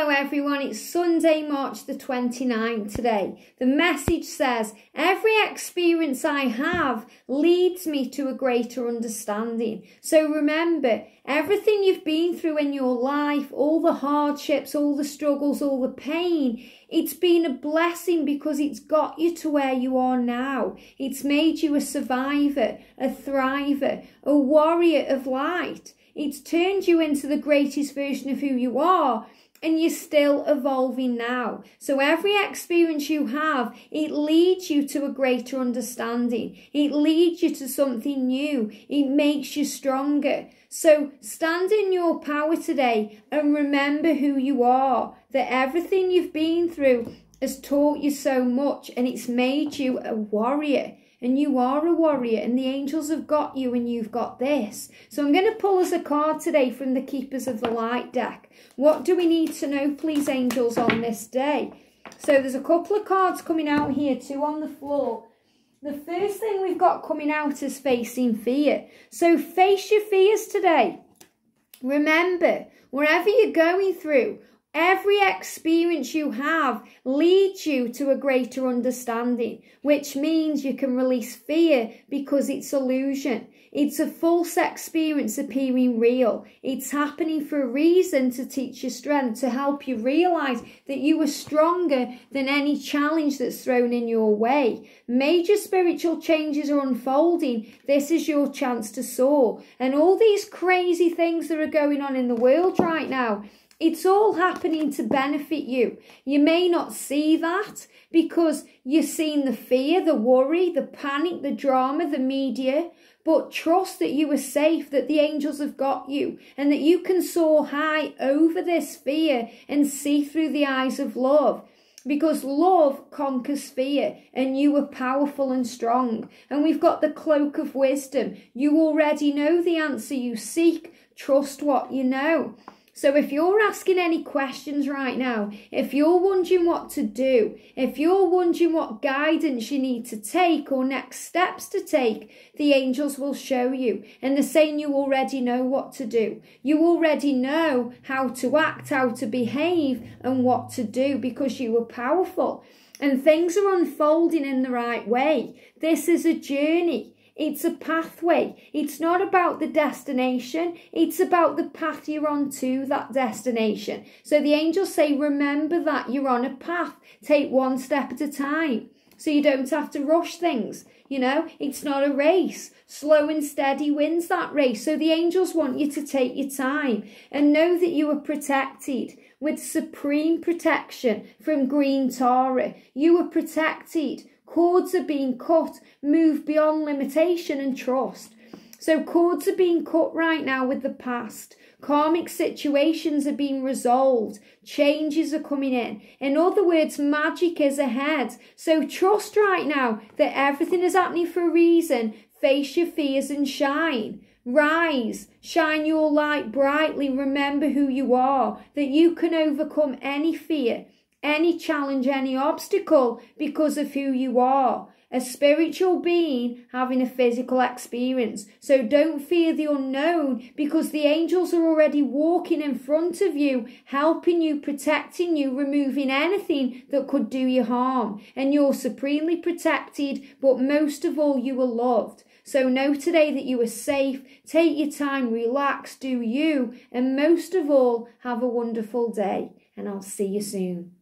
Hello everyone, it's Sunday, March the 29th today. The message says, Every experience I have leads me to a greater understanding. So remember, everything you've been through in your life, all the hardships, all the struggles, all the pain, it's been a blessing because it's got you to where you are now. It's made you a survivor, a thriver, a warrior of light. It's turned you into the greatest version of who you are and you're still evolving now. So every experience you have, it leads you to a greater understanding. It leads you to something new. It makes you stronger. So stand in your power today and remember who you are, that everything you've been through has taught you so much and it's made you a warrior and you are a warrior and the angels have got you and you've got this. So I'm going to pull us a card today from the Keepers of the Light deck. What do we need to know, please, angels, on this day? So there's a couple of cards coming out here, two on the floor. The first thing we've got coming out is facing fear. So face your fears today. Remember, wherever you're going through, Every experience you have leads you to a greater understanding, which means you can release fear because it's illusion. It's a false experience appearing real. It's happening for a reason to teach you strength, to help you realize that you are stronger than any challenge that's thrown in your way. Major spiritual changes are unfolding. This is your chance to soar. And all these crazy things that are going on in the world right now, it's all happening to benefit you. You may not see that because you're seeing the fear, the worry, the panic, the drama, the media, but trust that you are safe, that the angels have got you, and that you can soar high over this fear and see through the eyes of love. Because love conquers fear, and you are powerful and strong. And we've got the cloak of wisdom. You already know the answer you seek. Trust what you know. So if you're asking any questions right now, if you're wondering what to do, if you're wondering what guidance you need to take or next steps to take, the angels will show you. And they're saying you already know what to do. You already know how to act, how to behave, and what to do because you are powerful. And things are unfolding in the right way. This is a journey. It's a pathway. It's not about the destination. It's about the path you're on to that destination. So the angels say, remember that you're on a path. Take one step at a time. So you don't have to rush things. You know, it's not a race. Slow and steady wins that race. So the angels want you to take your time and know that you are protected with supreme protection from Green Tara. You are protected Cords are being cut, move beyond limitation and trust. So cords are being cut right now with the past. Karmic situations are being resolved. Changes are coming in. In other words, magic is ahead. So trust right now that everything is happening for a reason. Face your fears and shine. Rise, shine your light brightly. Remember who you are, that you can overcome any fear any challenge, any obstacle because of who you are. A spiritual being having a physical experience. So don't fear the unknown because the angels are already walking in front of you, helping you, protecting you, removing anything that could do you harm. And you're supremely protected, but most of all, you are loved. So know today that you are safe. Take your time, relax, do you, and most of all, have a wonderful day. And I'll see you soon.